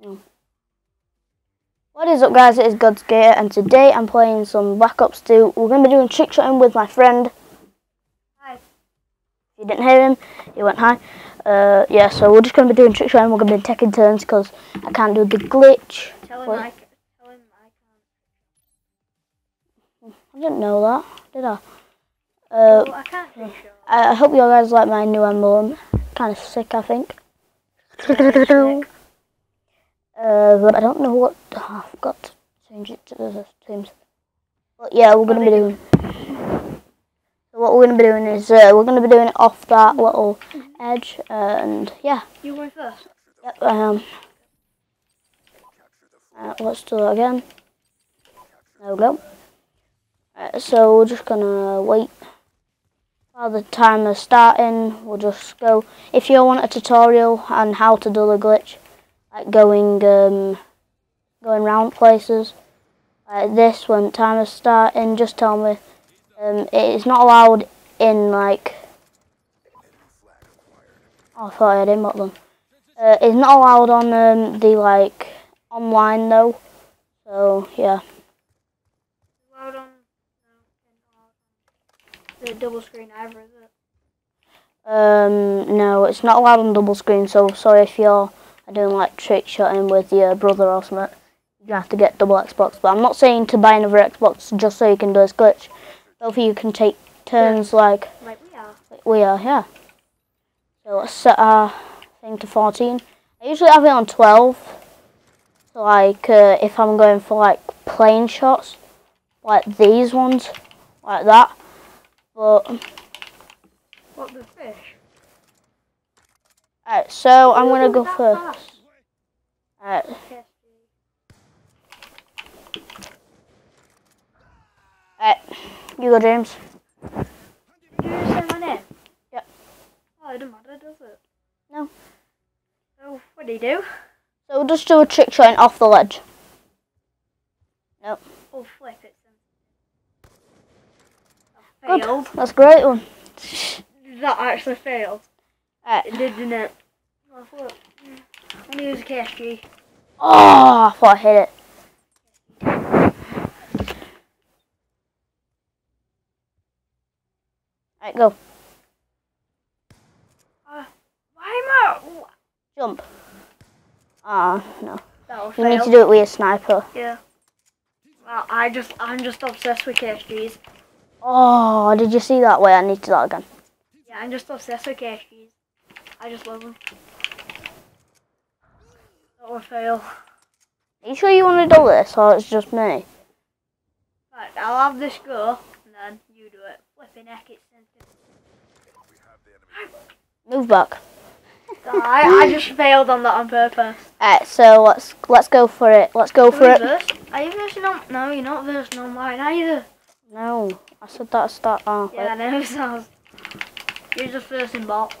What is up guys, it is Godskater and today I'm playing some Black Ops 2. We're going to be doing trick shotting with my friend. Hi. If you didn't hear him, he went hi. Uh, yeah, so we're just going to be doing trick shotting. We're going to be taking turns because I can't do the glitch. Tell him I, tell him I can't. I didn't know that, did I? Uh, oh, I can't sure. I I hope you guys like my new emblem. Kind of sick, I think. Uh, but I don't know what. Oh, I forgot to change it to the teams. But yeah, we're gonna be doing. So what we're gonna be doing is uh, we're gonna be doing it off that little edge, and yeah. You went first. Yep. Um. Uh, let's do it again. There we go. So we're just gonna wait while the timer's starting. We'll just go. If you want a tutorial on how to do the glitch, like going um, going round places like this when timer's starting, just tell me. Um, it's not allowed in like. Oh, I thought I had input them. Uh, it's not allowed on um, the like online though. So yeah. Loud on. No, and loud on the double screen either, is it? Um, no, it's not allowed on double screen. So sorry if you're doing like trick shotting with your brother or something. You have to get double Xbox. But I'm not saying to buy another Xbox just so you can do this glitch. Both of you can take turns like Like we are. we are. Yeah. So let's set our thing to 14. I usually have it on 12. So like uh, if I'm going for like plane shots, like these ones, like that. But What the fish? Alright, so I'm gonna go first. Alright, alright, you go, James. Did you say my name? Yep. Oh, it doesn't matter, does it? No. So, what do you do? So we'll just do a trick shot off the ledge. Nope. Oh, flip it. Good. Failed. That's a great one. That actually failed. Alright. It did, didn't it? Oh, flip. I'm gonna use a KSG. Oh, I thought I hit it. Alright, go. Uh, why am I? Jump. Ah, no. That will You need to do it with a sniper. Yeah. Well, I just, I'm just obsessed with KSGs. Oh, did you see that? Wait, I need to do that again. Yeah, I'm just obsessed with KSGs. I just love them. That will fail. Are you sure you want to do this, or it's just me? Right, I'll have this go, and then you do it. Flipping heck, it's. Move back. I, I just failed on that on purpose. Alright, so let's let's go for it. Let's go for it. Are you versing on? No, you're not versing on mine either. No, I said that start. Oh, Yeah, I know, sounds. You're just versing bots.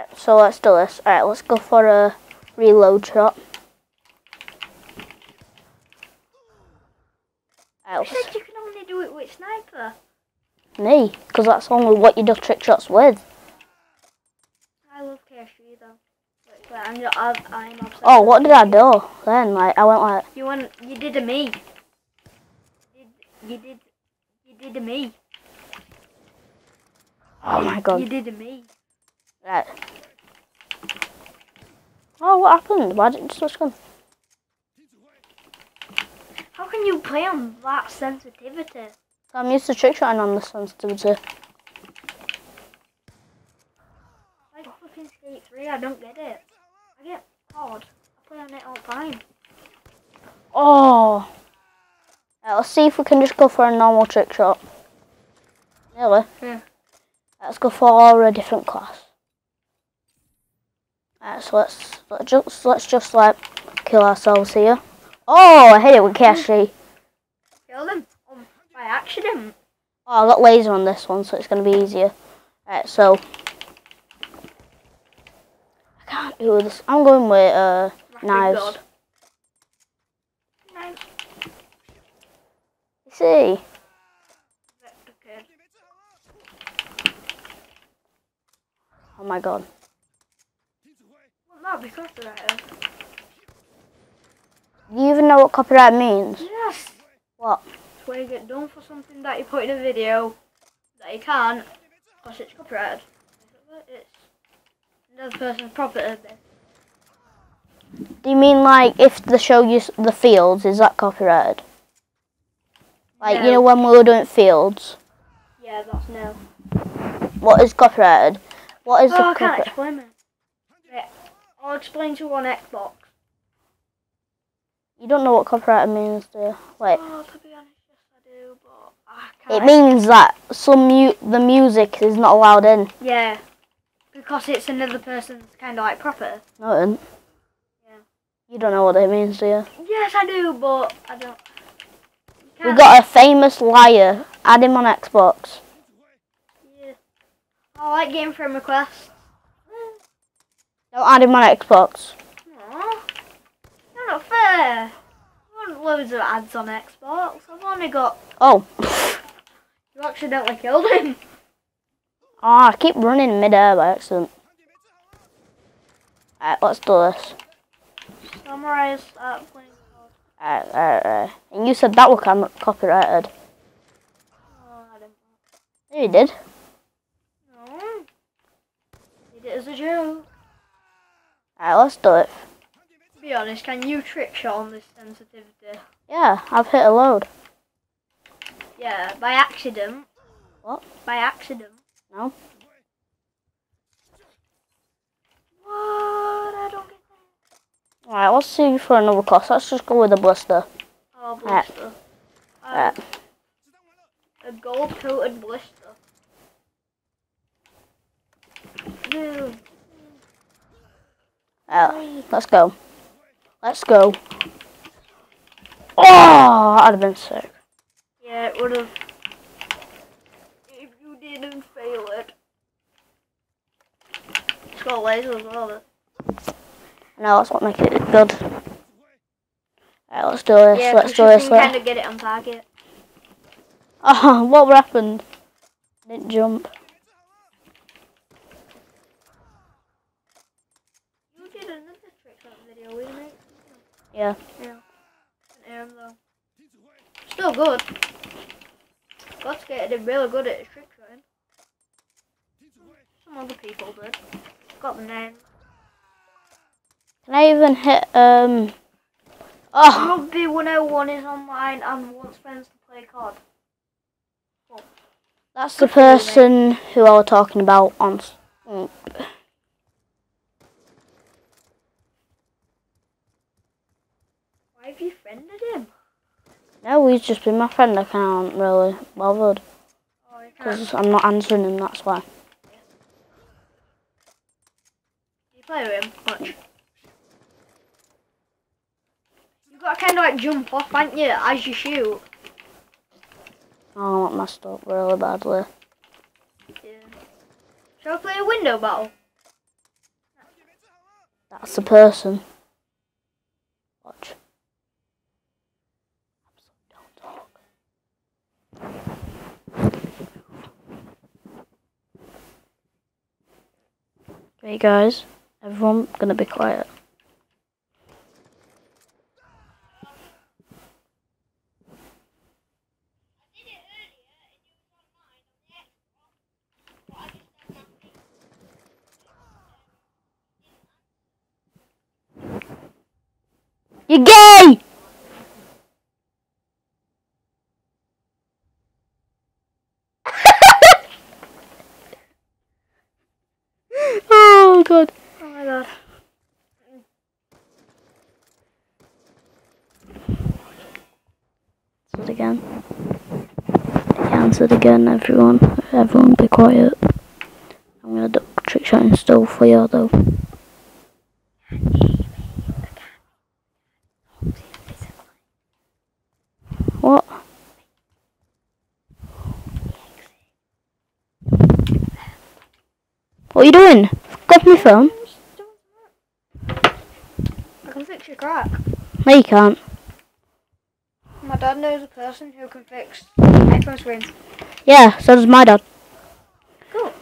Alright, so let's do this. Alright, let's go for a reload shot. You Alright, said you can only do it with sniper. me, because that's only what you do trick shots with. I love KSG though. But, but I'm, I'm, I'm. Oh, what did I do then? Like, I went like, You went. You did a me. You did. You did. You did a me. oh my god. You did a me. Right. Oh, what happened? Why didn't you switch gun? How can you play on that sensitivity? I'm used to trick shotting on this sensitivity. Like flipping Skate 3, I don't get it. I get odd. I play on it all the time. Oh. Right, let's see if we can just go for a normal trick shot. Really? Yeah. Let's go for a different class. Alright, so let's let's just let's just like kill ourselves here. Oh, I hit it with KSG. Kill them um, by accident. Oh, I got laser on this one, so it's gonna be easier. Alright, so I can't do this. I'm going with uh knives. God. Knives. See. Okay. Oh my god. Well, not because of that. Do you even know what copyright means? Yes. What? It's where you get done for something that you put in a video that you can't because it's copyrighted. It's another person's property. Do you mean like if the show you the fields is that copyrighted? Like you know when we were doing fields, Yeah, that's no. what is copyrighted? What is Oh, the I can't copyright? explain it. I'll explain to you on Xbox. You don't know what copyright means, do you? Wait. Oh, to be honest, yes I do, but I It means that some mu- the music is not allowed in. Yeah, because it's another person's kind of like property. No, it isn't. Yeah. You don't know what it means, do you? Yes, I do, but I don't. We got a famous liar. Add him on Xbox. Yeah. I like getting friend requests. Don't add my Xbox. Aw, you're not fair. I want loads of ads on Xbox. I've only got. Oh. You accidentally killed him. Ah, I keep running mid-air by accident. Alright, let's do this. Summarize that playing. Alright, alright, alright. And you said that was copyrighted. Oh, I didn't. Yeah, you did. No. Did it as a joke. Alright, let's do it. To be honest, can you trick shot on this sensitivity? Yeah, I've hit a load. Yeah, by accident. What? By accident. No. What? I don't get that. Alright, let's see for another class. Let's just go with the Ballista. Oh, Ballista. Alright. a gold coated blister. No. Let's go. Let's go. Oh, I'd have been sick. Yeah, it would have. If you didn't fail it. It's got lasers as well. No, that's what makes it good. Alright, let's do this. Yeah, let's do you this. can Let- kind of get it on target. Oh, what happened? Didn't jump. You did another trick that video, we mate. Yeah. Yeah. Aim though. Still good. Godscape did really good at his trick shotting. Some other people did. Got the name. Can I even hit, um... Oh, Rugby 101 is online and wants friends to play COD. that's the Good for you, mate. person who I was talking about on... s- mm, Why have you friended him? No, he's just been my friend. I can't really bothered. Oh. Because I'm not answering him, that's why. You play with him much. You've got to kind of like jump off, haven't you, as you shoot. Oh, I messed up really badly. Yeah. Shall we play a window battle? That's the person. Watch. Hey guys, everyone gonna be quiet. You're gay! oh god. Oh my god. Answered again. He answered again, everyone. Everyone be quiet. I'm gonna do trick shotting still for you though. What? What are you doing? Got my phone? I can fix your crack. No, you can't. My dad knows a person who can fix iPhone screens. Yeah, so does my dad. Cool.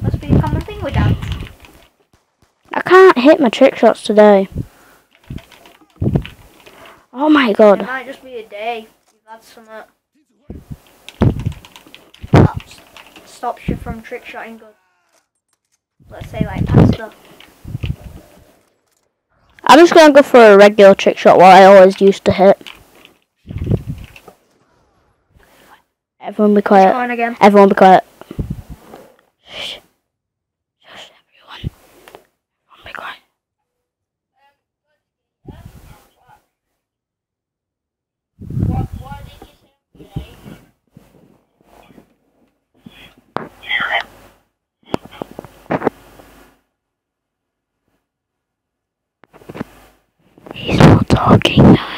Must be a common thing with dads. I can't hit my trick shots today. Oh my god. It might just be a day. You've had some uh, that stops you from trick shotting good. Let's say like pasta. I'm just gonna go for a regular trick shot what I always used to hit. Everyone be quiet. On again. Everyone be quiet. Shh. Everyone. Everyone be quiet. He's not talking, guys.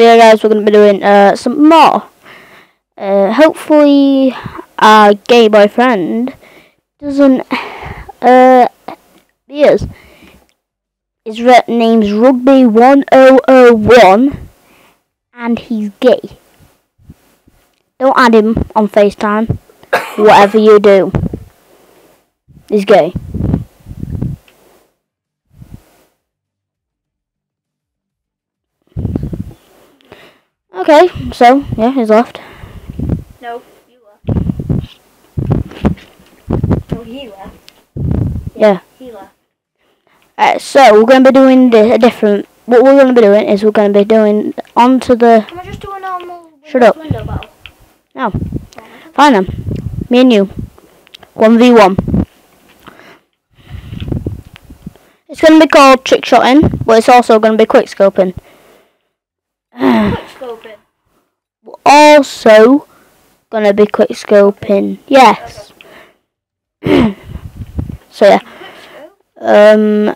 So yeah guys, we're gonna be doing uh, some more. Uh, hopefully our gay boyfriend doesn't uh yes. His re- name's Rugby one oh oh one and he's gay. Don't add him on FaceTime. Whatever you do. He's gay. Okay, so yeah, he's left. No, you left. No, he left. Yeah. He left. Uh, so we're going to be doing di- a different. What we're going to be doing is we're going to be doing onto the. Can we just do a normal Shut up. window battle? No, fine then. Me and you, one v one. It's going to be called trick shotting, but it's also going to be quick scoping. Scoping. also going to be quick scoping. Yes. so yeah. Um.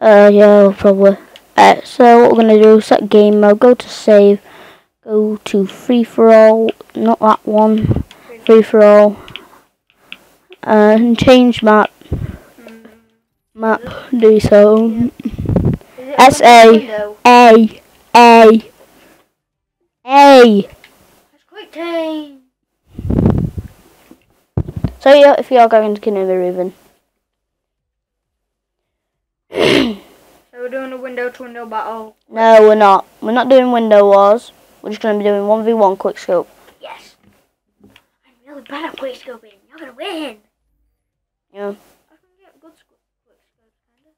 Uh, yeah, probably. Uh, so what we're gonna do? Set game mode. Go to save. Go to free for all. Not that one. Free for all. Uh, and change map. Mm. Map. Do so. It S a A? A A A. That's quick time. So yeah, if you are going to Kinova Riven. So we're doing a window to window battle. No, we're not. We're not doing window wars. We're just gonna be doing one v one quick scope. Yes. I'm really bad at quick scoping. You're gonna win. Yeah. I can get good quick scopes, kind of.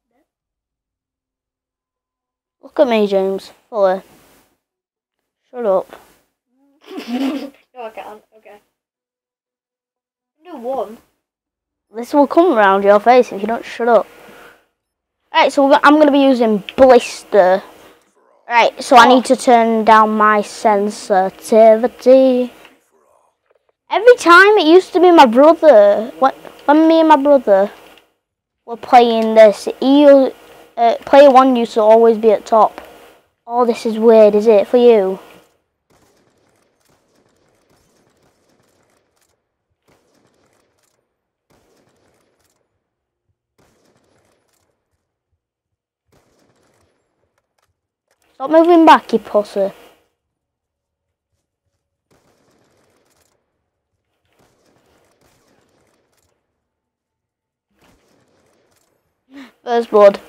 Look at me, James. Fully. Shut up. no, I can't. Okay. I can do one. This will come around your face if you don't shut up. Alright, so I'm going to be using Ballista. Right, so I need to turn down my sensitivity. Every time it used to be my brother. When, when me and my brother were playing this, he, u- uh, player one used to always be at top. Oh, this is weird, is it, for you? Stop moving back, you pussy. Blood.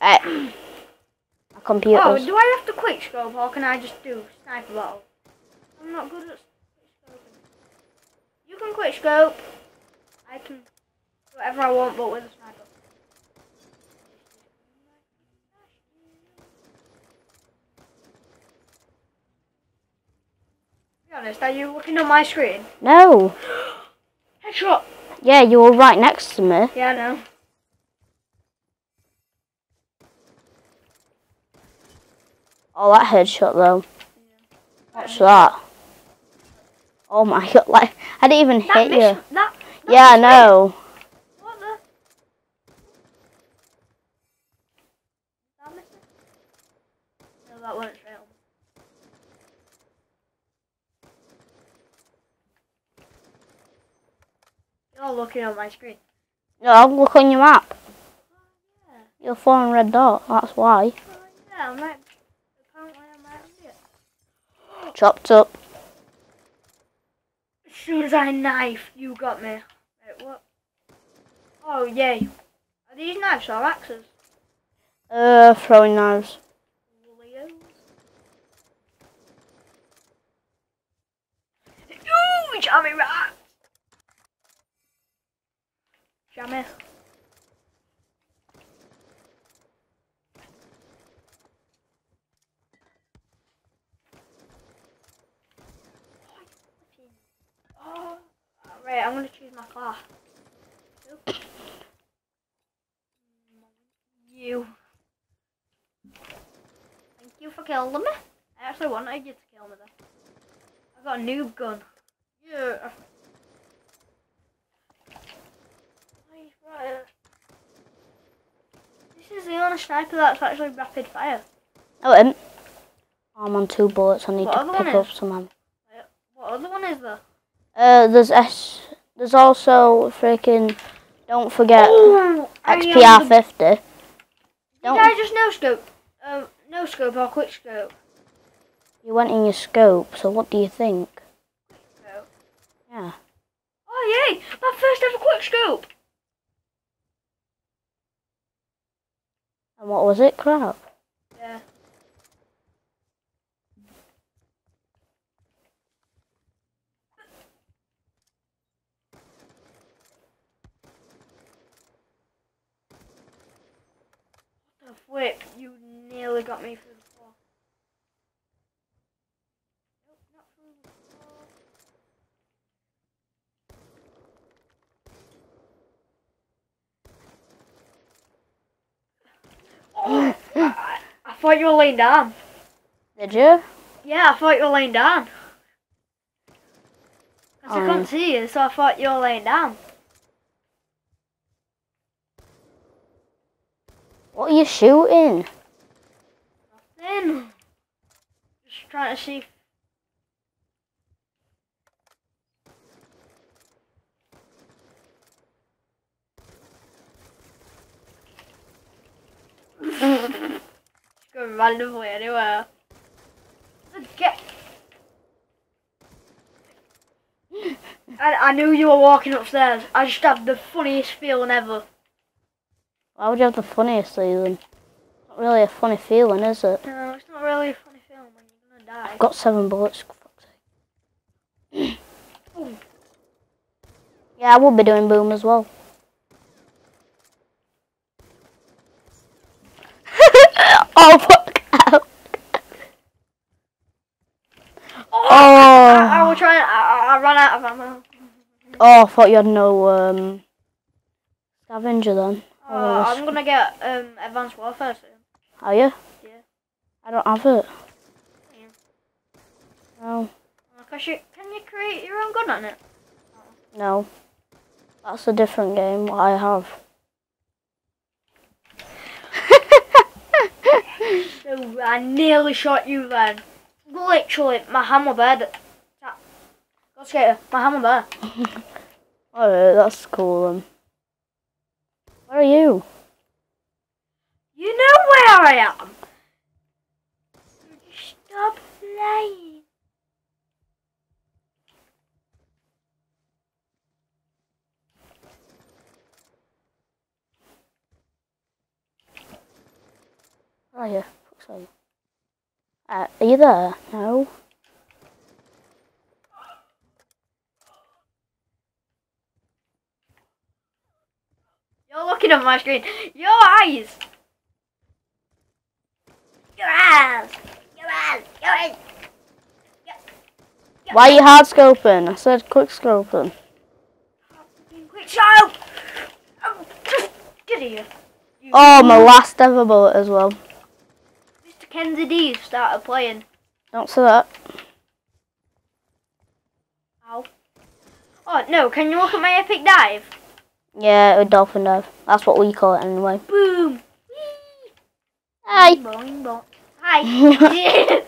Right. My computer. Oh, do I have to quick scope or can I just do sniper battle? I'm not good at. You can quick scope. I can do whatever I want, but with a sniper. Be honest, are you looking on my screen? no. Headshot. Yeah, you were right next to me. Yeah, I know. Oh, that headshot though. What's that? Oh my god! Like I didn't even That hit you. That, that Yeah, I know. That missed me? No, that wasn't straight on. You're looking on my screen. No, I'll look on your map. Oh, yeah. You're following red dot. That's why. Oh, yeah, I might. Apparently, I might see it. Chopped up. As soon as I knife, you got me. Wait, what? Oh, yay. Are these knives or axes? Uh, throwing knives. Ooh, jammy rat! Jammy. Oh, right, I'm gonna choose my class. You. Thank you for killing me. I actually wanted you to kill me then. I got a noob gun. Yeah. Right. This is the only sniper that's actually rapid fire. Oh, um, I'm on two bullets. I need What to pick up some ammo. What other one is there? Uh, there's S. There's also freaking. Don't forget Oh, XPR fifty. Did Don't I just no scope? Um, no scope or quick scope? you went in your scope. So what do you think? Scope. Yeah. Oh yay! My first ever quick scope. And what was it? Crap. Yeah. Flip? You nearly got me through the floor. Nope, not through the floor. Oh, I, I thought you were laying down. Did you? Yeah, I thought you were laying down. 'Cause I Oh. couldn't see you, so I thought you were laying down. What are you shooting? Then, just trying to see. Just going randomly anywhere. Get. I, I knew you were walking upstairs. I just had the funniest feeling ever. Why would you have the funniest season? Not really a funny feeling, is it? No, it's not really a funny feeling when you're gonna die. I've got seven bullets, yeah, I will be doing boom as well. oh, fuck out. Oh, oh. I, I, will try. I, I run out of ammo. Oh, I thought you had no um, scavenger then. Oh, I'm gonna get um Advanced Warfare soon. Are you? Yeah. I don't have it. Yeah. No, you can you create your own gun on it? no. That's a different game. What I have. So I nearly shot you then. Literally, my hammer there. Go skater, my hammer there. Oh, that's cool. Um, where are you? You know where I am. Stop playing. Where are you? Uh, are you there? No. You're looking at my screen. Your eyes. Your eyes. Your eyes. Your eyes. Why are you hard scoping? I said quick scoping. Quick oh, show. Get here. You- Oh, my last ever bullet as well. Mr. Kennedy started playing. Don't say that. Ow. Oh no! Can you look at my epic dive? Yeah, a dolphin dive. That's what we call it anyway. Boom. Whee! Hi. Boing, boing. Hi.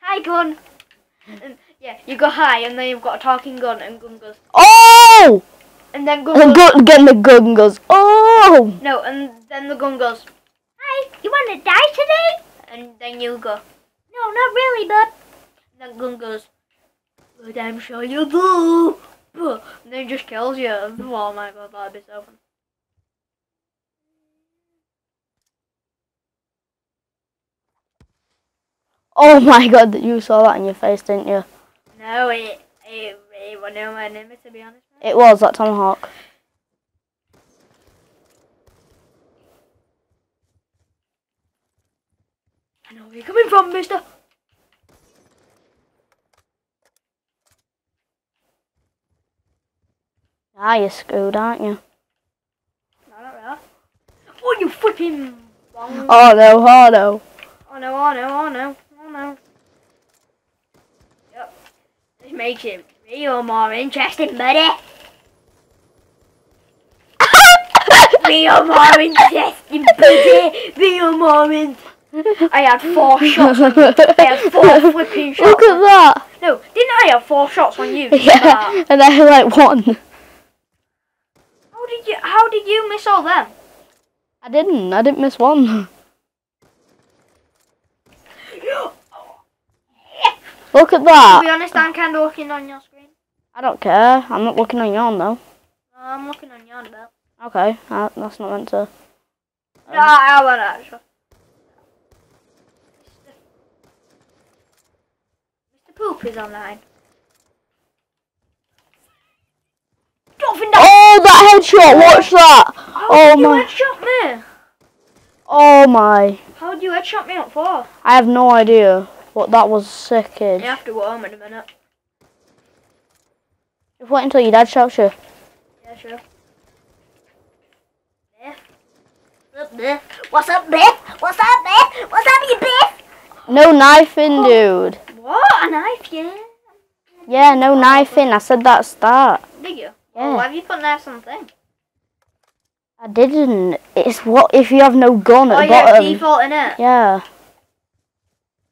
hi, gun. And, yeah, you go hi, and then you've got a talking gun, and gun goes. Oh! And then gun And goes. gun, the gun goes. Oh! No, and then the gun goes. Hi, you want to die today? And then you go. No, not really, bud. And then gun goes. But I'm sure you do. And then just kills you. Oh my god, that'd be so fun. Oh my god, you saw that in your face, didn't you? No, it it, it wasn't my enemy to be honest. It was that tomahawk. I know where you're coming from, Mister. Ah, you're screwed, aren't you? No, not really. Oh, you flipping! Oh no, oh no. Oh no, oh no, oh no, oh no. Yep. This makes it real more interesting, buddy. real more interesting, buddy. Real more in- I had four shots on you. I had four flipping shots. Look at that! No, didn't I have four shots on you? Yeah, and I had like one. How did you, how did you miss all them? I didn't, I didn't miss one. Look at To that! be honest, I'm kind of looking on your screen. I don't care, I'm not looking on your though. I'm looking on your belt. Okay, uh, that's not meant to. No, I want to actually. Mr. Poop is online. Dolphin dive! Oh, that headshot! Watch that! How oh did you my- headshot me? Oh my! How did you headshot me up for? I have no idea, What that was sick. You have to go home in a minute. Just wait until your dad shouts you. Yeah, sure. What's up, Biff? What's up, Biff? What's up, Biff? What's up, you Biff? No knifing, oh. dude. What? A knife, yeah. Yeah, no knifing. I said that at start. Did you? Oh, why have you put there something? I didn't. It's what if you have no gun Oh, at the yeah, bottom. default in it. Yeah.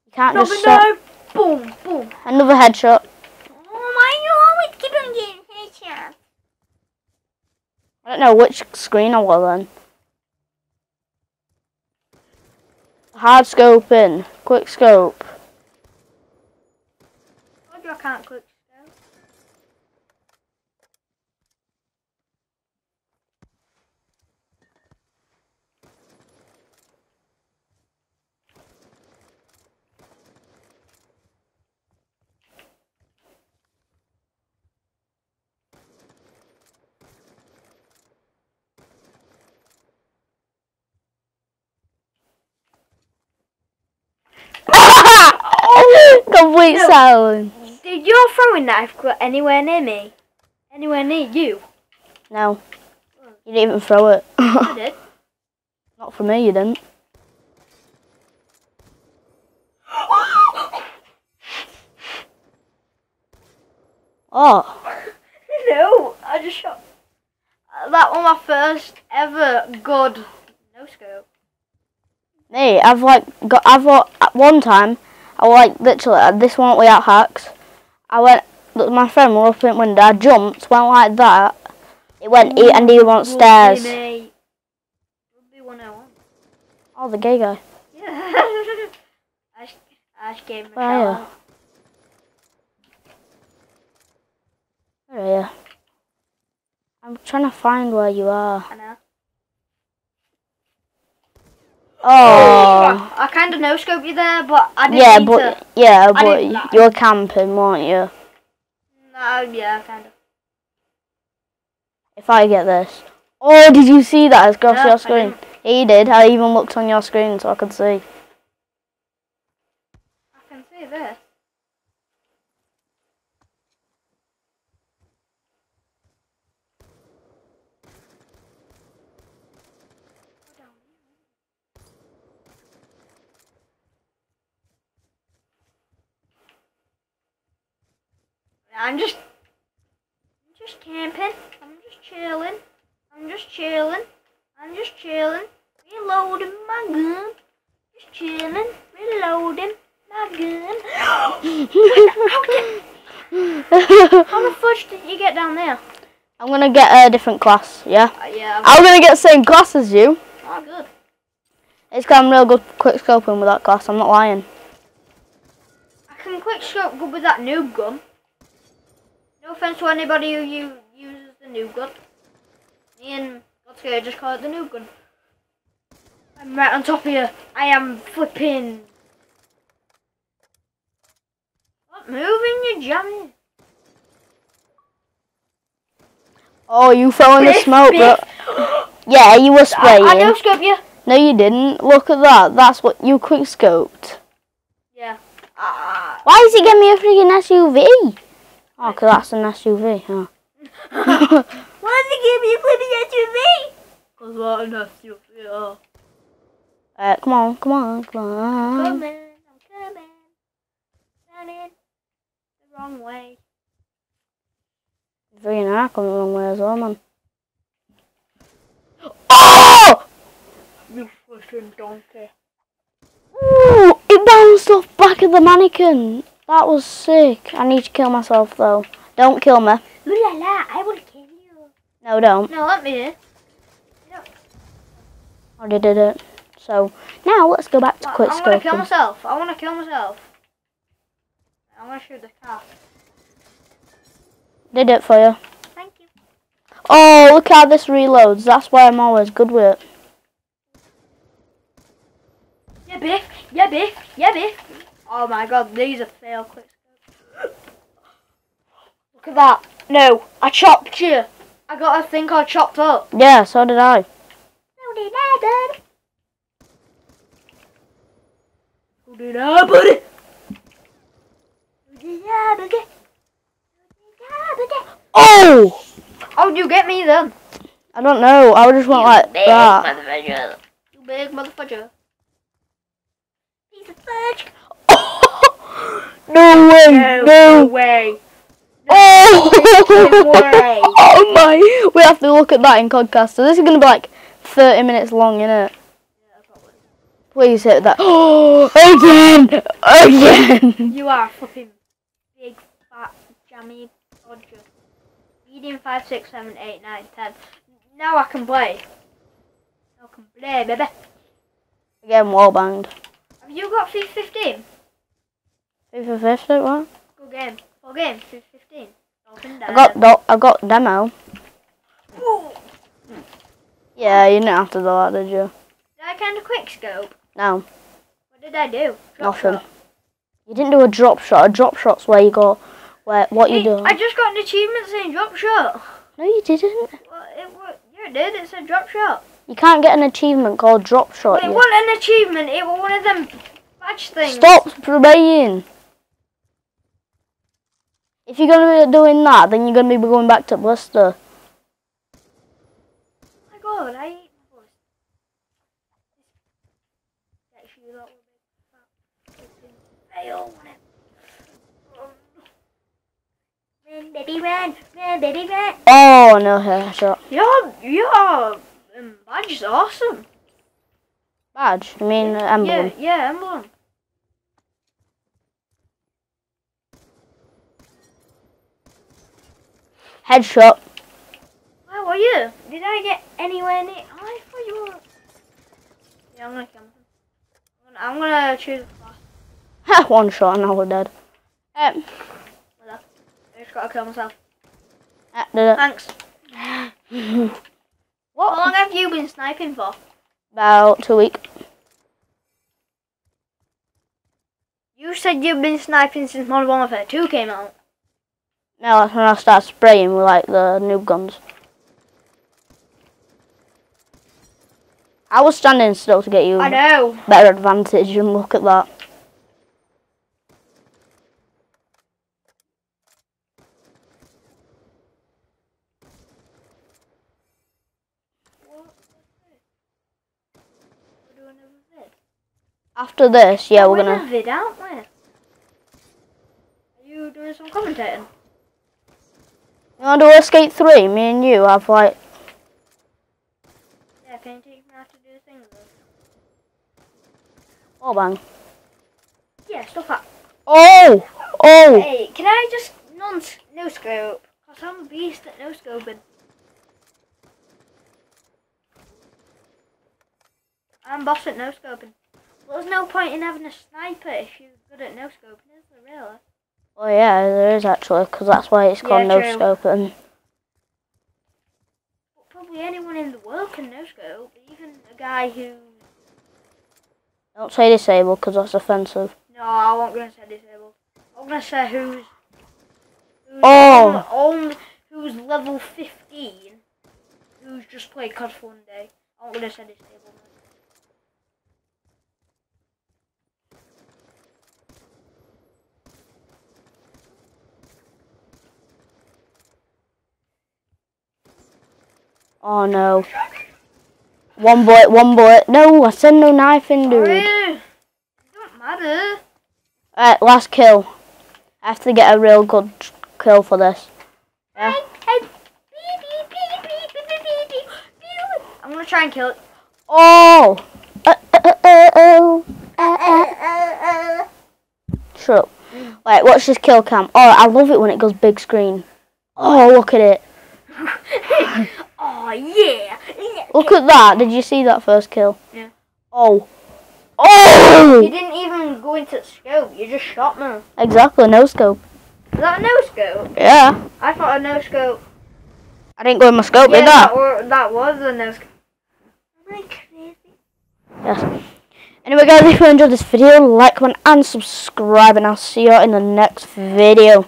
You can't Dolphin just dive! Boom, boom. another headshot. Oh, why you always keep on getting headshots? I don't know which screen I was on. Hard scoping, quick scope. Told you I can't quick scope. Complete No. silence. Did your throwing knife go anywhere near me? Anywhere near you? No. You didn't even throw it. I did. Not for me, you didn't. Oh, no, I just shot. Uh, that was my first ever good no scope. me, I've like got, I've got, at one time, I like literally, uh, this one without hacks. I went, look, my friend were up in the window, I jumped, went like that. It went, he, and he went stairs. Rugby, mate. Rugby 101. Oh, the gay guy. Yeah. I, I just gave him Where are out. Where are you? I'm trying to find where you are. Oh. I kind of no scope you there, but I didn't Yeah, but to. yeah, I but didn't you were camping, weren't you? No, yeah, kind of. If I get this. Oh, did you see that across No, your screen? He did. I even looked on your screen so I could see. I can see this. I'm just, I'm just camping. I'm just chilling. I'm just chilling. I'm just chilling. Reloading my gun. Just chilling. Reloading my gun. how, the fudge did you get down there? I'm gonna get a different class, yeah? Uh, yeah. I'm gonna get the same class as you. Oh, good. It's got I'm real good quick scoping with that class, I'm not lying. I can quick scope good with that noob gun. No offense to anybody who u- uses the new gun. Me and Godskate just call it the new gun. I'm right on top of you. I am flipping. Stop moving, you jamming. Oh, you fell in the smoke, bro. Yeah, you were I, spraying. I no scope you. No, you didn't. Look at that. That's what you quick scoped. Yeah. Ah. Why is he getting me a freaking SUV? Oh, 'cause that's an SUV, huh? Why did you give me a flipping SUV? Cause what an SUV. Oh. Uh, come on, come on, come on. coming, I'm coming. Running the wrong way. Freaking hell, coming the wrong way as well, man. Oh! You fucking donkey. Ooh, it bounced off back of the mannequin. That was sick. I need to kill myself though. Don't kill me. Ooh la la, I will kill you. No, don't. No, let me in. I already did it. So now let's go back to I- quick I'm gonna kill myself. I wanna kill myself. I'm gonna shoot the car. Did it for you. Thank you. Oh, look how this reloads. That's why I'm always good with it. Yeah, Biff. Yeah, Biff. Yeah, Biff. Oh my god, these are fail quick scopes. Look at that. No, I chopped you. I got a thing I chopped up. Yeah, so did I. So did bud. So did buddy. Oh! How'd you get me then? I don't know. I would just went like that. motherfucker. You big motherfucker. Piece of fudge. No way! No, no. way! Oh. No oh! way. oh my! We have to look at that in Codcaster. This is gonna be like 30 minutes long, innit? Please hit that. Oh, again! Again! You are fucking big, fat, jammy dodger. Medium 5, 6, 7, 8, 9, 10. Now I can play. I can play, baby. Again, wall banged. Have you got 15 Super Fifty what? Full game. Full game. Super Fifteen. I got do I got demo. Yeah, you didn't have to do that, did you? Did I kind of quick scope? No. What did I do? Drop Nothing. Shot. You didn't do a drop shot. A drop shot's where you go. Where what hey, you do? I just got an achievement saying drop shot. No, you didn't. Well, it, well, yeah, it did. It said drop shot. You can't get an achievement called drop shot. It yet. wasn't an achievement. It was one of them badge things. Stop praying. If you're gonna be doing that, then you're gonna be going back to Ballista. Oh my god, I hate my voice. Actually, that would be fucking fail, wouldn't it? Run, baby, run, run, baby, run. Oh no headshot. Your, your um, badge is awesome. Badge. You mean uh, emblem? Yeah, yeah, emblem. Headshot. Where were you? Did I get anywhere near? Oh, I thought you were. Yeah, I'm gonna kill him. I'm gonna, I'm gonna choose a class. One shot and now we're dead. Um, I just gotta kill myself. uh, did Thanks. it. How long have you been sniping for? About two weeks. You said you've been sniping since Modern Warfare 2 came out. Now that's when I start spraying with like the noob guns. I was standing still to get you I know. better advantage and look at that. We're doing a vid. After this, yeah, we're doing gonna a vid, aren't we? Are you doing some commentating? Wanna do escape three? Me and you have like Yeah, can you teach me how to do the thing though? oh bang. Yeah, stuff that. Oh! Oh! Hey, can I just non no scope? Cause I'm a beast at no scoping. I'm boss at no scoping. Well, There's no point in having a sniper if you're good at no scoping, is there really? Oh yeah, there is actually, because that's why it's called Yeah, no scoping. But probably anyone in the world can no scope, even a guy who. Don't say disabled, because that's offensive. No, I won't gonna say disabled. I'm gonna say who's. who's Oh. On, on, who's level 15, who's just played COD for one day. I'm gonna say disabled. Oh no. One bullet, one bullet. No, I send no knife in, dude. It don't matter. Alright, last kill. I have to get a real good kill for this. Yeah. I'm gonna try and kill it. Oh! Uh, uh, uh, Shut up. Right, watch this kill cam. Oh, I love it when it goes big screen. Oh, look at it. oh yeah. Look at that. Did you see that first kill? Yeah. Oh. Oh! You didn't even go into the scope. You just shot me. Exactly, no scope. Is that a no scope? Yeah. I thought a no scope. I didn't go in my scope, yeah, did I? that, that was a no scope. Am crazy? Yes. Anyway, guys, if you enjoyed this video, like, comment, and subscribe, and I'll see you in the next video.